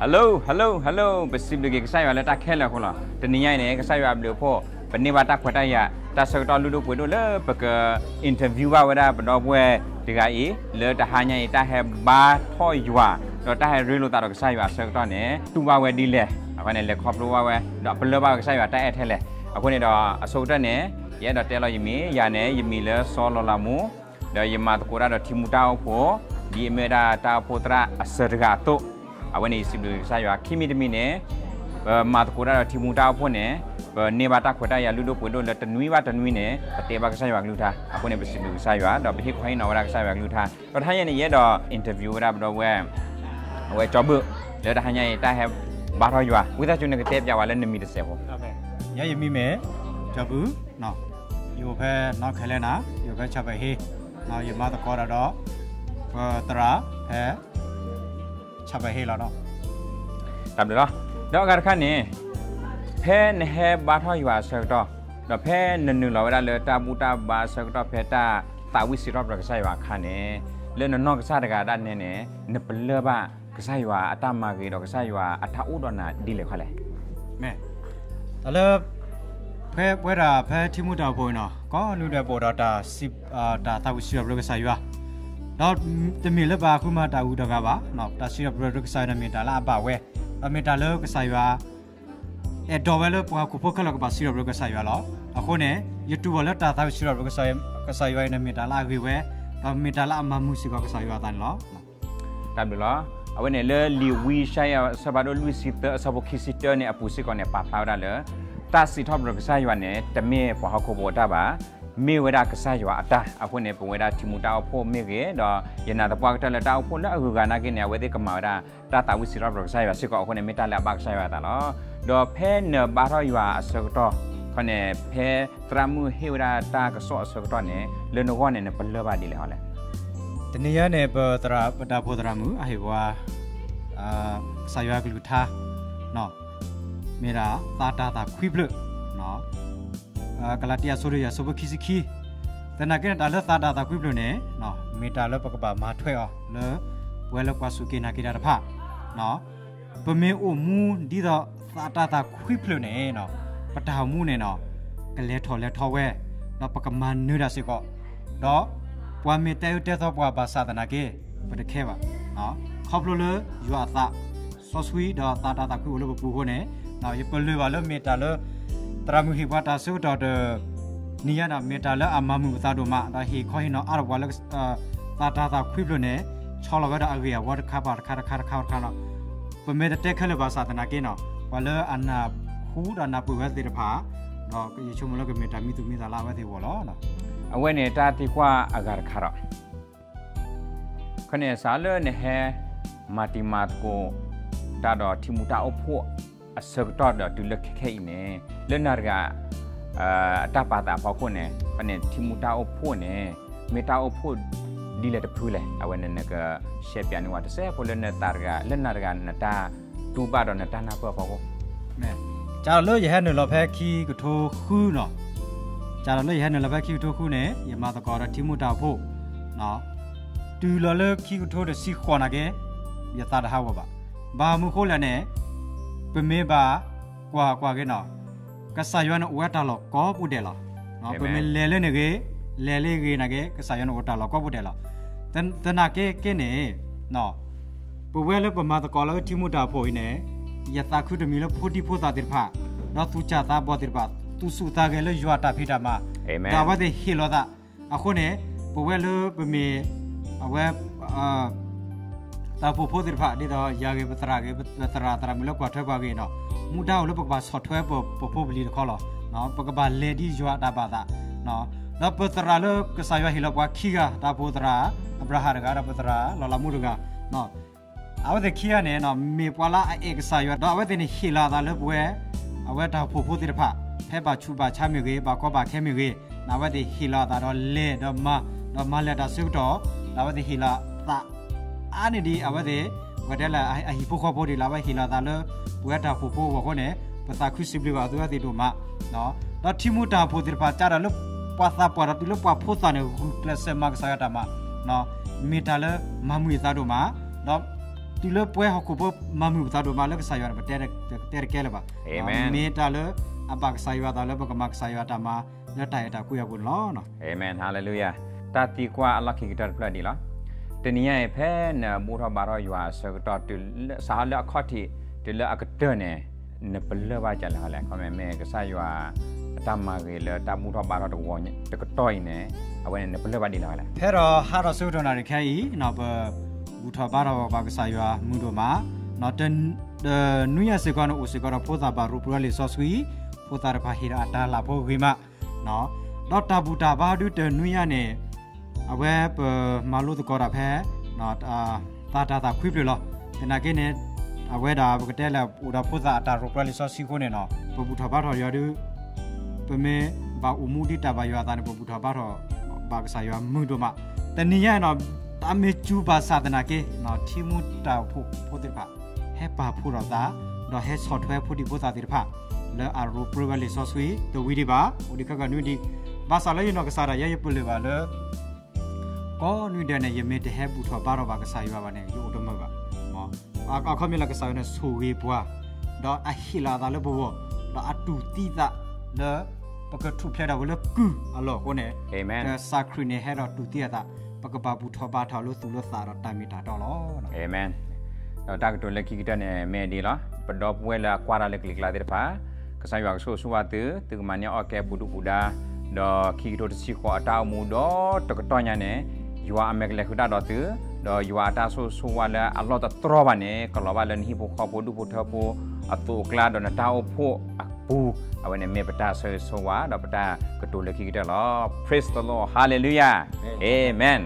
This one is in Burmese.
hello hello hello ပစီဘလကေကဆိုင်ရလက်တာခဲလာခေါလာတနည်းရိုင်းနေကဆိုင်ရဘလို့ဖို့ပနေပါတာခွတ်တရတာစတော်လူလူပွေလို့လေပကအင်တာဗျူးပါဝရဘတော့ပွဲဒီကအေလေတဟာညာတာဟဲဘာထော်ယွာတော့တာဟဲရီလို့တာတော့ကဆိုင်ရစတော်နေတူပါဝဲဒီလေအခုနေလေခေါပလိုပါဝဲတော့ဘလပါကဆိုင်ရတာအဲ့ထဲလေအခုနေတော့အစုတ်တက်နေရဲတော့တဲလို့ယမီရနေယမီလေဆောလောလာမူတော့ယမတ်ကိုရတော့တီမူတောက်ဖို့ဒီအမေတာတာပိုတရာအစရဂါတော့ အဝနေစီဘလူဆိုင်ရခိမီတမီနေမာတကိုရတော့တီမူတောက်ဖို့နေနေဘာတာခွတ်တရလူတို့ပွေလို့တနွီးပါတနွီးနေတေဘာကဆိုင်ရကလူထားအခုနေပစီလူဆိုင်ရတော့ဘိခွိုင်းနော်ရကဆိုင်ရကလူထားတော့ထားရနေရတော့အင်တာဗျူးရတော့ဝဲဝဲဂျဘလေတဟညာတာဟဲဘာရောရွာဝိသချုံနေကတဲ့ပြဝါလဲနမီတဆေဟောဟုတ်ကဲ့ရရမိမယ်ဂျဘူးနော်ယူဖဲနော်ခဲလဲနာယူဖဲချက်ပဲဟေးနော်ယူမတကောရတော့ဘတရာဟဲ ချက်ပဲဟေးလာတော့တမ်တော့တော့ကရခနဲ့ဖဲနေဟဲဘာထောရွာဆောက်တော့တော့ဖဲနနူလောရလေတာဘူတာဘာဆောက်တော့ဖဲတာတာဝိစီရောဘကဆိုင်ရွာခနဲ့လဲနော်ကစားတကဒါနဲ့နဲ့နပလဘကဆိုင်ရွာအတမကေတော့ကဆိုင်ရွာအထဥဒနာဒီလေခလဲမဲဒါလည်းဖဲပွဲတာဖဲတိမှုတော်ပေါ်နော်ကောလူတဲ့ပေါ်တော့တာစီအာတာတာဝစီရဘလကဆိုင်ရွာ တော့တမီလည်းပါခုမှတာဦးတကပါနော်တာစီရဘလကဆိုင်နမီတာလာပါဝဲအမီတာလောကဆိုင်ရွာအဲတော့ဝဲလို့ပွားခုဖို့ခလကပါစီရဘလကဆိုင်ရွာလောအခုနဲ့ YouTube လည်းတာတာစီရဘလကဆိုင်ကဆိုင်ရွာနမီတာလာခေဝဲတော့မီတာလာအမမှုစီကကဆိုင်ရွာတန်လောတမ်လို့အဝနေလေလီဝီရှိုင်ဆဘာဒိုလူစီတဆဘခိစီတနေအပူစီကောနေပါပါရလေတာစီထော့ဘရကဆာယွာနေတမေပဟခုဘောတာပါ မေဝဒကဆာယွာအတာအခုနေပဝဒတီမူတာဖို့မေကေတော့ယနာတပွားကတလတာဖို့လက်အခုကနာကိနေဝဒေကမာရာတာတာဝစီရဘရကဆာယွာစီကောအခုနေမေတာလက်ဘကဆာယွာတာနော်တော့ဖဲနဘာရယွာအစကတော့ခနဲ့ဖဲတရမှုဟေဝဒတာကဆော့အစကတော့နေလေနောကနေပလဘဒီလေဟောလေတနည်းနဲ့ပတရာပတာဖို့တရာမူအဟေဝါအာဆာရွာကလူထားနော်မေရာတာတာတာခွိပလနော် အာကလာတီယာဆိုရရဆိုဘခိစီခီတနကေတာလတာတာတာခွိပလနဲ့နော်မေတာလပကပါမာထွဲအောင်လေဝဲလကွာစုကေနာကေတာတဖနော်ပမေအိုမူဒီတော့တာတာတာခွိပလနဲ့နော်ပတာမှုနဲ့နော်ကလဲထော်လဲထော်ဝဲနော်ပကမန်နူဒါစေကောတော့ပွာမေတဲတဲသောပွာဘာသာတနာကေပတခဲပါနော်ခေါပလိုလယူအသာဆောဆွီဒါတာတာတာကူလိုပူခိုနေနော်ယပလူပါလမေတာလ တရမူဟိဘတာဆုတော်တနီယနာမေတာလအမမှုသာတို့မဒါဟီခေါဟိနောအရဝလတာတာတာခွိပလိုနေချောလဝဒအဂေယဝတ်ခါပါခါခါခါခါနော်ပမေတဲခဲလဘာသာတနာကေနော်ဝလအနာဟူဒနာပူဝဲတေတဖာနော်ယေချုံမလကမေတာမီတူမီသာလာဝဲတေဝလောနော်အဝဲနေတာတိခွာအဂါခါရခနဲ့စားလနဲ့ဟဲမာတီမတ်ကိုတာတော့တီမူတာအဖို့အစကတော့တော့တူလက်ခဲနေ လနာရကအာတပါတာပေါ့ခုနဲ့ခနဲ့တီမူတာအဖို့နဲ့မေတာအဖို့ဒီလက်တဖူးလေအဝဲနဲ့ကရှေပြန်ဝတ်ဆဲဖို့လနဲ့တာရကလနာရကနတာတူပါတော့နတာနာပေါ့ပေါ့နဲကြာလို့ရဟန်းလောဖဲခီကထိုခူးနော်ကြာလို့ရဟန်းလောဖဲခီကထိုခူးနဲ့ယမတကောရတိမူတာဖို့နော်တူလောလခီကထိုတဲ့စီခွန်နာကေယတာတဟာဝပါဘာမှုခိုးလည်းနဲ့ပမေပါကွာကွာကေနော် ကဆာယောနဝတ်တာလောကောပုတယ်လာနော်ပမေလဲလဲနေကေလဲလေကေနာကေကဆာယောနဝတ်တာလောကောပုတယ်လာတန်တနာကေကေနေနော်ပဝဲလပမတကောလောတိမူတာဖို့နေယတာခုတမီလောဖို့တိဖို့တာတိဖာနော်သူချတာဘောတိဖာသူစုတာကေလောယွာတာဖိတာမာအာမင်ဒါဝတ်ဟီလောတာအခုနေပဝဲလပမေအဝဲအာတာဖို့ဖို့တိဖာဒီတော့ယာကေပတရာကေပတရာတရာမီလောကွာထွက်ပါကေနော် မူတောက်လို့ပကပါဆော့ထွဲပေါ်ပဖို့ပလီခေါ်လောနော်ပကပါလေဒီယွာတာပါတာနော်တော့ပတရာလို့ကစားရဟီလောက်ကွာခီကတာဖို့တရာအဗရာဟာရကတာပတရာလော်လာမှုရကနော်အဝဲခီရနေနော်မေပွာလာအေကစားရတော့အဝဲတင်ဟီလာတာလို့ပွဲအဝဲတာဖို့ဖို့တိဖာဖဲပါချူပါချမြေကေပါကောပါခဲမြေကေနာဝဲတိဟီလာတာတော့လေတော့မတော့မလက်တာစုတော့လာဝဲတိဟီလာတာအာနေဒီအဝဲတိ ဝဒလာအဟိပိုခောပိုဒီလာဝဲဟီလာတာလို့ပွဲတာဖို့ဖို့ဝခေါနေပတာခုစီဘလပါသူအတိတို့မနော်တော့တိမူတာဖို့တိဖာကြတာလို့ပွာသာပွာရတူလို့ပွာဖို့တာနေကလစမကစားတာမနော်မီတာလမမွေသားတို့မှာနော်တီလပွဲဟခုဘမမှုတာတို့မလကဆာယဝတဲတဲကဲလပါမေတာလအပကဆာယဝတာလဘကမကဆာယဝတာမလက်တိုင်တာကုရကုလောနော်အာမင်ဟာလေလုယာတာတီကွာအလခိကတပလဒီလား တနည်းရဲ့ဖဲနဘူထဘာရောယွာဆကတော့တူစာလခေါတိတူလအကတနေနပလဘာကြလာလဲခမဲမဲကဆာယွာတမဂေလတမှုထဘာရောတဝညတကတော့နေအဝဲနပလဘာဒီလာလဲဖဲတော့ဟာရဆုဒနာရခဲဤနော်ဘဘူထဘာရောဘာကဆာယွာမှုတို့မှာနော်တန်နွေရစေကောနအိုစေကောဖိုသာဘာရူပရလီဆော့ဆွီဖိုသာရဖာဟီရာတာလာဖိုဂီမနော်တော့တဘူတာဘာဒုတနွေရနဲ့ အဝဲပမာလို့တကောရဖဲနော်တာတာတာခွိပလလောတနာကိနေအဝဲတာဘကတဲလာဥဒါဖိုသာတာရူပရလီဆော့စီကိုနေနော်ဘဘူတာဘာတော်ရဒုပမေဘာဥမှုဒီတာဘာယွာတာနေဘဘူတာဘာတော်ဘာကဆာယွာမှုတို့မှာတနည်းရနော်တာမေကျူဘာသာတနာကေနော်တီမူတာဖို့ဖို့တိပါဟဲပါဖို့တော့တာတော့ဟဲဆော့ဖ်ဝဲဖို့ဒီဖို့တာတိဖာလဲအရူပရလီဆော့ဆွီတဝီဒီပါဥဒီကကနွီဒီဘာသာလဲရနော်ကစားရရရပလေပါလဲ ကောနွီတဲ့နေယမေတဟဲပူထောဘာတော့ဘာကစားရပါနဲ့ယူအုတ်မပါမောအာခမီလာကစားနေဆူဝေပွားတော့အဟီလာဒါလဲဘောတော့အတူတီတာလဲပကထုဖျက်တာဝလကူအလောကိုနေအာမင်စာခရီနေဟဲတော့တူတီတာပကဘာဘူးထောဘာထောလို့သူလို့သာတော့တိုင်မီတာတော့လောနော်အာမင်တော့တာကတိုလက်ခိကတနေမဲဒီလားပဒေါပွဲလာကွာလာလက်ကလစ်လာတဲ့ဖာကဆိုင်ရွာဆိုဆူဝတ်တူကမန်ယောအကဲဘူဒူဘူဒါတော့ခိကတိုတစီခေါ်အတောက်မှုတော့တကတော့ညာနေ ယွာအမက်လက်ခတာတော့တူတော့ယွာတာဆူဆူဝါလာအလောတထရဘာနေကလောဘာလန်ဟိပိုခေါ်ဘူဒူဘူထပူအတူကလာတော့နတောက်ဖို့အပူအဝနေမေပတာဆဆဝါတော့ပတာကတိုလက်ခိကတလော praise the lord hallelujah amen